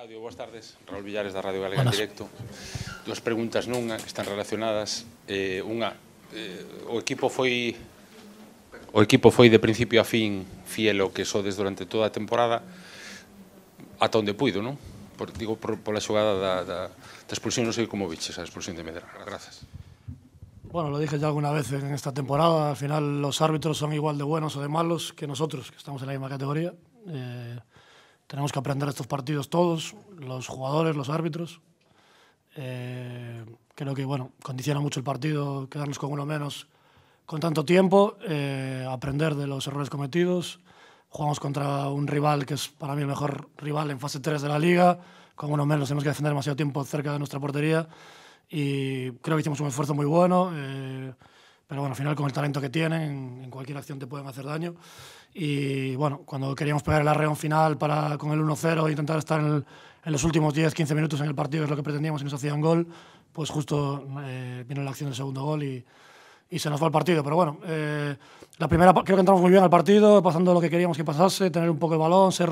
Radio, boas tardes. Raúl Villares da Radio Galega en directo. Duas preguntas nunha que están relacionadas. Eh, unha, eh, o equipo foi o equipo foi de principio a fin fiel ao que sodes durante toda a temporada ata onde puido, non? Por, digo, por, pola xogada da, da, da expulsión, non sei como viches a expulsión de Medrano. Grazas. Bueno, lo dije ya alguna vez en esta temporada, al final los árbitros son igual de buenos o de malos que nosotros, que estamos en la misma categoría. Eh, tenemos que aprender estos partidos todos, los jugadores, los árbitros. Eh, creo que bueno, condiciona mucho el partido quedarnos con uno menos con tanto tiempo, eh, aprender de los errores cometidos. Jugamos contra un rival que es para mí el mejor rival en fase 3 de la liga, con uno menos tenemos que defender demasiado tiempo cerca de nuestra portería y creo que hicimos un esfuerzo muy bueno. Eh, pero bueno, al final con el talento que tienen, en cualquier acción te pueden hacer daño. Y bueno, cuando queríamos pegar el arreón final para, con el 1-0 e intentar estar en, en los últimos 10-15 minutos en el partido, es lo que pretendíamos y nos hacían gol, pues justo eh, vino la acción del segundo gol y, y se nos fue el partido. Pero bueno, eh, la primera creo que entramos muy bien al partido, pasando lo que queríamos que pasase, tener un poco el balón, ser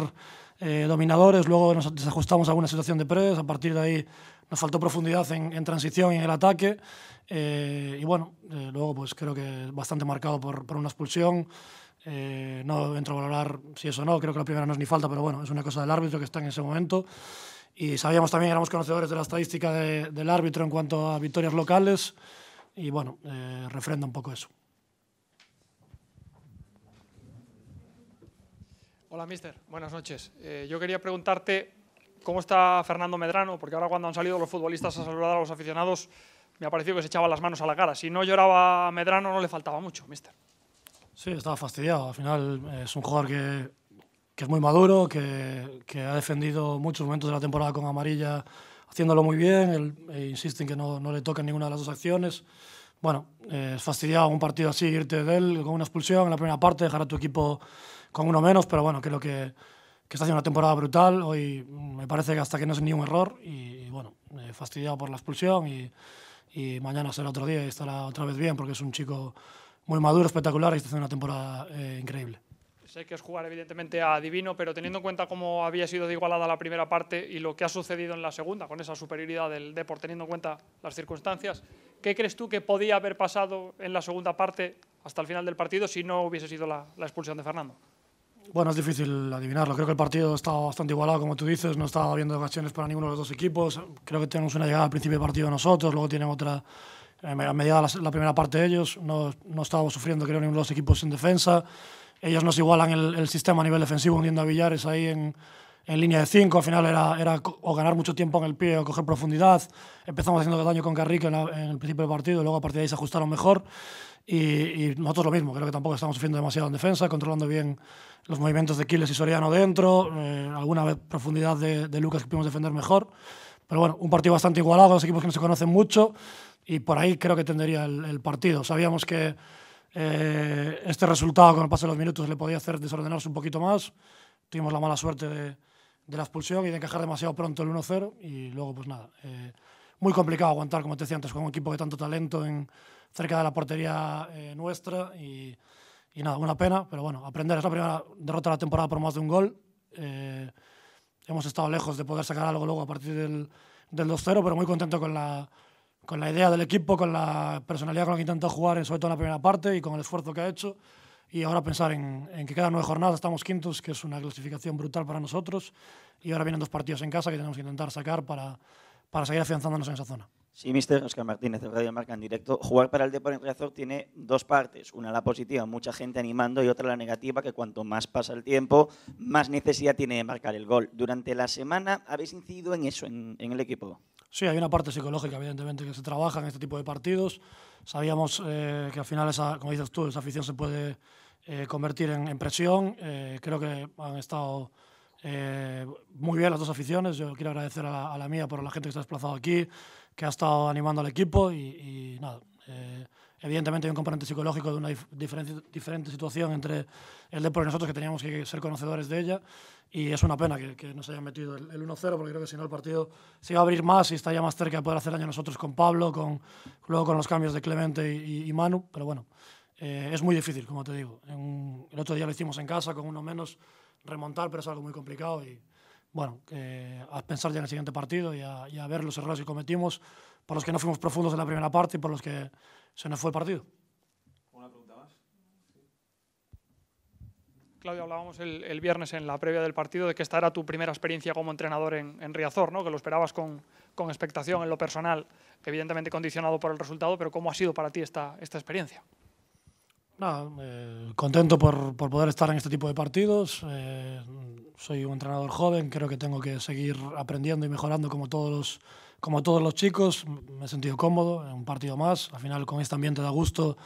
eh, dominadores, luego nos desajustamos a alguna situación de press, a partir de ahí nos faltó profundidad en, en transición y en el ataque. Eh, y bueno, eh, luego pues creo que bastante marcado por, por una expulsión. Eh, no entro a valorar si eso no, creo que la primera no es ni falta, pero bueno, es una cosa del árbitro que está en ese momento. Y sabíamos también, éramos conocedores de la estadística de, del árbitro en cuanto a victorias locales. Y bueno, refrenda un poco eso. Hola, mister. Buenas noches. Yo quería preguntarte cómo está Fernando Medrano, porque ahora cuando han salido los futbolistas a saludar a los aficionados, me ha parecido que se echaba las manos a la cara. Si no lloraba Medrano, no le faltaba mucho, mister. Sí, estaba fastidiado. Al final eh, es un jugador que, que es muy maduro, que, que, ha defendido muchos momentos de la temporada con amarilla, haciéndolo muy bien. Él eh, insiste en que no, no, le tocan ninguna de las dos acciones. Bueno, eh, es fastidiado un partido así, irte de él con una expulsión en la primera parte, dejar a tu equipo con uno menos, pero bueno, creo que, que está haciendo una temporada brutal. Hoy me parece que hasta que no es ni un error y, bueno, fastidiado por la expulsión y mañana será otro día y estará otra vez bien porque es un chico muy maduro, espectacular y está haciendo una temporada eh, increíble. Sé que es jugar evidentemente a divino, pero teniendo en cuenta cómo había sido de igualada la primera parte y lo que ha sucedido en la segunda, con esa superioridad del Deport, teniendo en cuenta las circunstancias, ¿qué crees tú que podía haber pasado en la segunda parte hasta el final del partido si no hubiese sido la expulsión de Fernando? Bueno, es difícil adivinarlo. Creo que el partido estaba bastante igualado, como tú dices. No estaba habiendo ocasiones para ninguno de los dos equipos. Creo que tenemos una llegada al principio del partido nosotros, luego tienen otra a medida la, la primera parte de ellos. No, no estábamos sufriendo, creo, ninguno de los equipos en defensa. Ellos nos igualan el, el sistema a nivel defensivo, hundiendo a Villares ahí en, en línea de 5. Al final era, era o ganar mucho tiempo en el pie o coger profundidad. Empezamos haciendo daño con Carrique en, en el principio del partido, luego a partir de ahí se ajustaron mejor. Y, y, nosotros lo mismo, creo que tampoco estamos sufriendo demasiado en defensa, controlando bien los movimientos de Quiles y Soriano dentro, eh, alguna vez profundidad de, de, Lucas que pudimos defender mejor. Pero bueno, un partido bastante igualado, dos equipos que no se conocen mucho y por ahí creo que tendría el, el partido. Sabíamos que eh, este resultado con el paso de los minutos le podía hacer desordenarse un poquito más. Tuvimos la mala suerte de, de la expulsión y de encajar demasiado pronto el 1-0 y luego pues nada. Eh, muy complicado aguantar, como te decía antes, con un equipo de tanto talento en, cerca de la portería eh, nuestra y, nada, una pena, pero bueno, aprender es la primera derrota de la temporada por más de un gol. Eh, hemos estado lejos de poder sacar algo luego a partir del, del 2-0, pero muy contento con la, con la idea del equipo, con la personalidad con la que intentó jugar, sobre todo en la primera parte y con el esfuerzo que ha hecho. Y ahora pensar en, que quedan nueve jornadas, estamos quintos, que es una clasificación brutal para nosotros. Y ahora vienen dos partidos en casa que tenemos que intentar sacar para, para seguir afianzándonos en esa zona. Sí, mister Oscar Martínez, de Radio Marca en directo. Jugar para el Depor en Riazor tiene dos partes. Una la positiva, mucha gente animando, y otra la negativa, que cuanto más pasa el tiempo, más necesidad tiene de marcar el gol. Durante la semana, ¿habéis incidido en eso, en, en el equipo? Sí, hay una parte psicológica, evidentemente, que se trabaja en este tipo de partidos. Sabíamos eh, que al final, esa, como dices tú, esa afición se puede eh, convertir en, en presión. Eh, creo que han estado eh, muy bien las dos aficiones. Yo quiero agradecer a la, a la, mía por la gente que está desplazado aquí, que ha estado animando al equipo y, y nada. Eh, evidentemente hay un componente psicológico de una dif diferente, situación entre el Depor y nosotros que teníamos que ser conocedores de ella y es una pena que, nos hayan metido el, el 1-0 porque creo que si no el partido se iba a abrir más y está más cerca de poder hacer daño nosotros con Pablo, con, luego con los cambios de Clemente y, y, Manu, pero bueno, eh, es muy difícil, como te digo. El otro día lo hicimos en casa con uno menos remontar, pero es algo muy complicado y bueno, a pensar ya en el siguiente partido y a, y a ver los errores que cometimos, por los que no fuimos profundos en la primera parte y por los que se nos fue el partido. Claudio, hablábamos el, viernes en la previa del partido de que esta era tu primera experiencia como entrenador en, Riazor, ¿no? que lo esperabas con, con, expectación en lo personal, evidentemente condicionado por el resultado, pero ¿cómo ha sido para ti esta, esta experiencia? Nada, eh, contento por, por, poder estar en este tipo de partidos. Eh, soy un entrenador joven, creo que tengo que seguir aprendiendo y mejorando como todos los, como todos los chicos. Me he sentido cómodo en un partido más. Al final, con este ambiente da gusto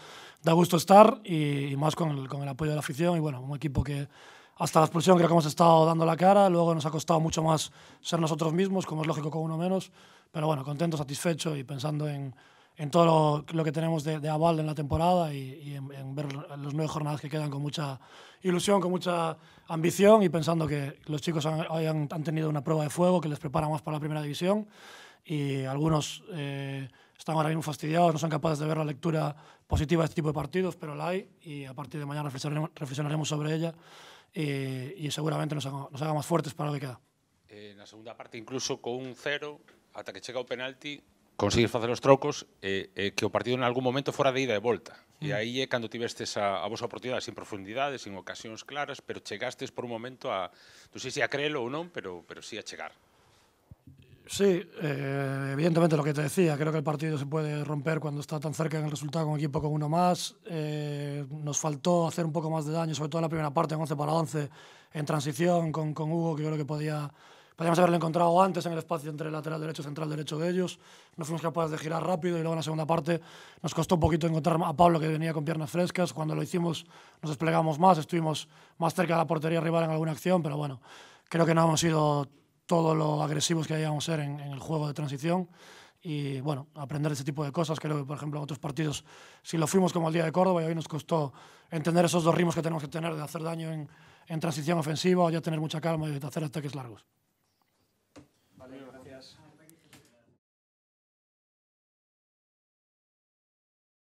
da gusto estar y, más con el, con el, apoyo de la afición y bueno, un equipo que hasta la expulsión creo que hemos estado dando la cara, luego nos ha costado mucho más ser nosotros mismos, como es lógico con uno menos, pero bueno, contento, satisfecho y pensando en, en todo lo, que tenemos de, aval en la temporada y, en, ver las nueve jornadas que quedan con mucha ilusión, con mucha ambición y pensando que los chicos han, han, tenido una prueba de fuego que les prepara más para la primera división y algunos... Eh, están ahora mismo fastidiados, no son capaces de ver la lectura positiva de este tipo de partidos, pero la hay y a partir de mañana reflexionaremos, sobre ella y, y seguramente nos haga, nos haga, más fuertes para lo que queda. Eh, na segunda parte, incluso con un cero, ata que chega o penalti, conseguir facer os trocos e, e que o partido en algún momento fora de ida e volta. Mm. E aí é cando tivestes a, a vosa oportunidade, sin profundidade, sin ocasións claras, pero chegastes por un momento a, non sei se a creelo ou non, pero, pero sí a chegar. Sí, eh, evidentemente lo que te decía, creo que el partido se puede romper cuando está tan cerca en el resultado con equipo con uno más. Eh, nos faltó hacer un poco más de daño, sobre todo en la primera parte, en 11 para 11, en transición con, con Hugo, que yo creo que podía podíamos haberlo encontrado antes en el espacio entre lateral derecho y central derecho de ellos. No fuimos capaces de girar rápido y luego en la segunda parte nos costó un poquito encontrar a Pablo, que venía con piernas frescas. Cuando lo hicimos nos desplegamos más, estuvimos más cerca de la portería rival en alguna acción, pero bueno, creo que no hemos sido todo lo agresivos que hayamos ser en, en, el juego de transición y bueno, aprender ese tipo de cosas. Creo que, por ejemplo, en otros partidos, si lo fuimos como el día de Córdoba, y hoy nos costó entender esos dos ritmos que tenemos que tener de hacer daño en, en transición ofensiva o ya tener mucha calma y de hacer ataques largos.